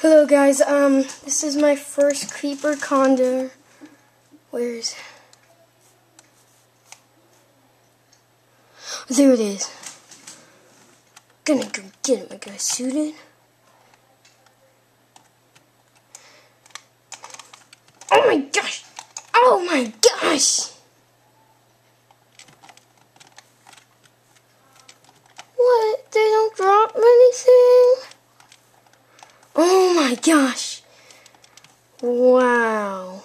Hello guys, um, this is my first creeper condor. Where is it? There it is. Gonna go get it, my guy suited. Oh my gosh! Oh my gosh! What? They don't drop anything? Oh my gosh! Wow.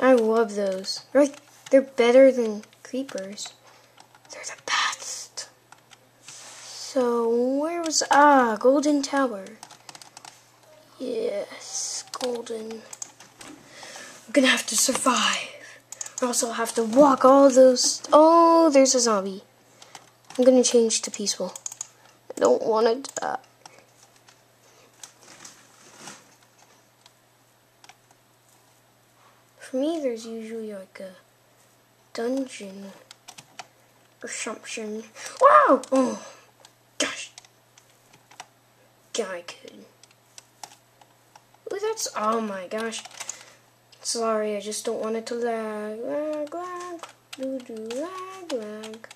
I love those. Right? They're better than creepers. They're the best. So, where was. Ah, Golden Tower. Yes, Golden. I'm gonna have to survive. I also have to walk all those. Oh, there's a zombie. I'm gonna change to peaceful. I don't want to die. For me, there's usually like a dungeon or something. Wow! Oh, gosh. Guy could. Ooh, that's. Oh my gosh. Sorry, I just don't want it to lag. Lag, lag. Do do lag, lag.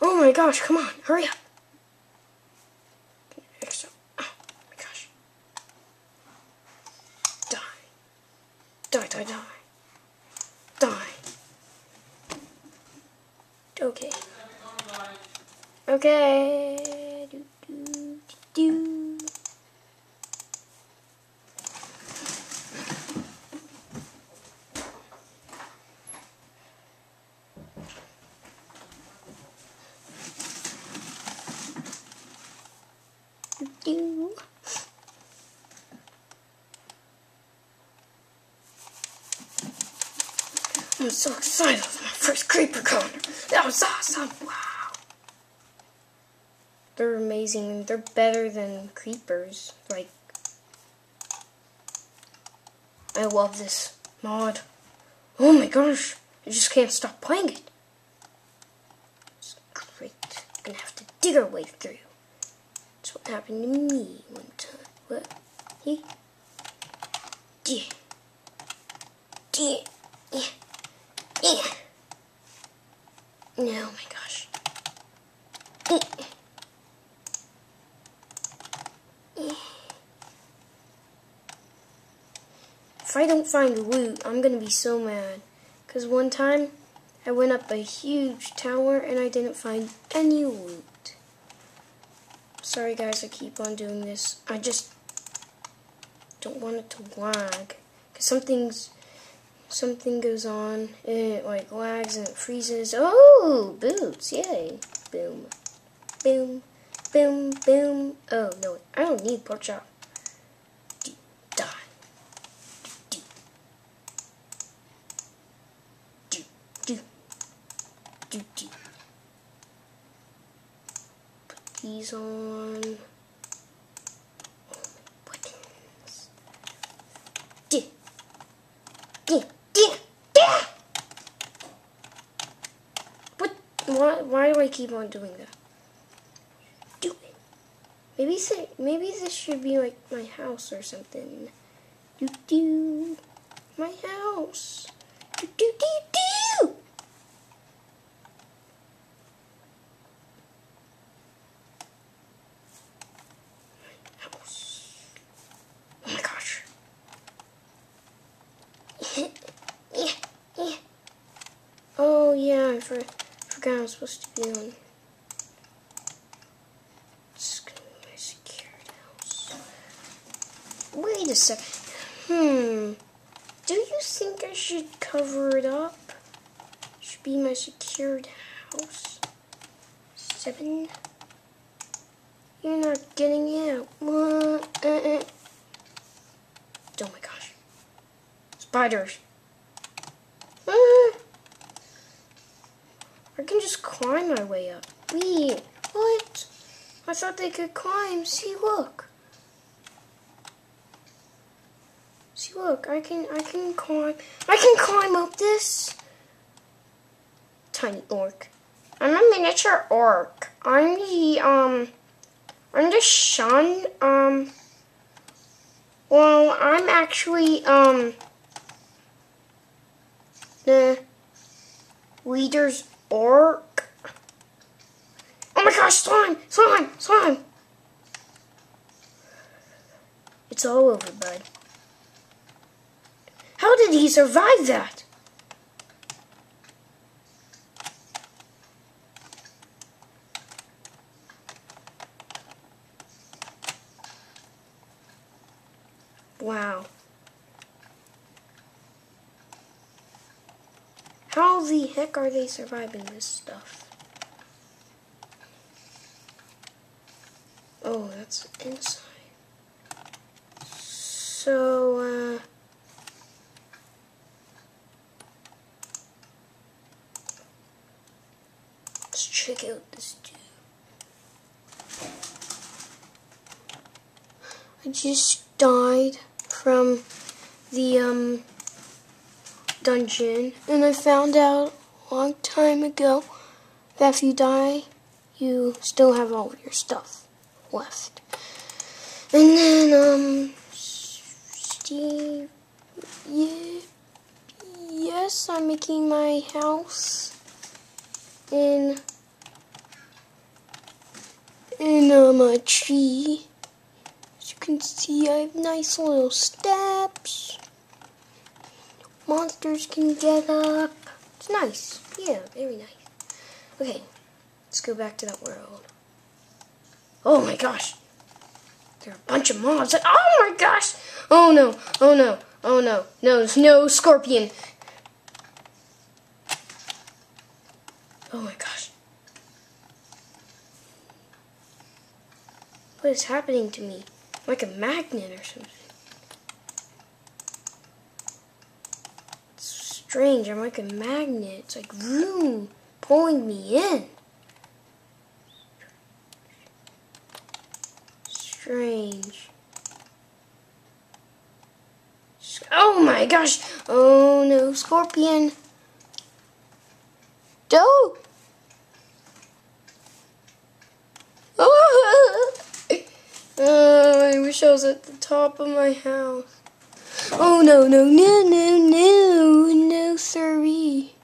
Oh my gosh, come on, hurry up. Extra. Oh my gosh. Die. Die, die, die. Die. Okay. Okay. Do, do, do. Do. I'm so excited for my first creeper corner. That was awesome. Wow. They're amazing. They're better than creepers. Like, I love this mod. Oh my gosh. I just can't stop playing it. It's great. I'm gonna have to dig our way through. That's what happened to me one time. What? He? Yeah. Yeah. Yeah. Yeah. Oh my gosh. Eh. Eh. If I don't find loot, I'm gonna be so mad. Because one time, I went up a huge tower and I didn't find any loot. Sorry guys, I keep on doing this. I just don't want it to lag. Because something's something goes on it like lags and it freezes. Oh, boots, yay. Boom. Boom. Boom, boom. Oh, no, I don't need pork chop. Do, do. Put these on. Why, why do I keep on doing that? Do it. Maybe say, maybe this should be like my house or something. Do do. My house. Do do do do. House. Oh my gosh. yeah, yeah. Oh yeah, forgot I was supposed to be on. Is gonna be my secured house. Wait a sec. Hmm. Do you think I should cover it up? Should be my secured house. Seven. You're not getting out. Uh-uh. Oh my gosh. Spiders. Ah. I can just climb my way up. Wait, what? I thought they could climb. See, look. See, look. I can, I can climb. I can climb up this. Tiny orc. I'm a miniature orc. I'm the um, I'm the Sean. Um, well, I'm actually, um, the leader's orc. Oh my gosh, slime, slime, slime. It's all over, bud. How did he survive that? Wow. How the heck are they surviving this stuff? Oh, that's inside. So, uh... Let's check out this dude. I just died from the um, dungeon, and I found out a long time ago that if you die, you still have all your stuff left. And then, um, Steve, yeah, yes, I'm making my house in in um, a tree As you can see I have nice little steps. Monsters can get up. It's nice. Yeah, very nice. Okay, let's go back to that world. Oh my gosh. There are a bunch of mobs. Oh my gosh. Oh no. Oh no. Oh no. No, there's no scorpion. Oh my gosh. What is happening to me? like a magnet or something. It's strange. I'm like a magnet. It's like vroom, pulling me in. Strange. Oh my gosh! Oh no, scorpion! Don't! Oh, wish I was at the top of my house. Oh no, no, no, no, no, no.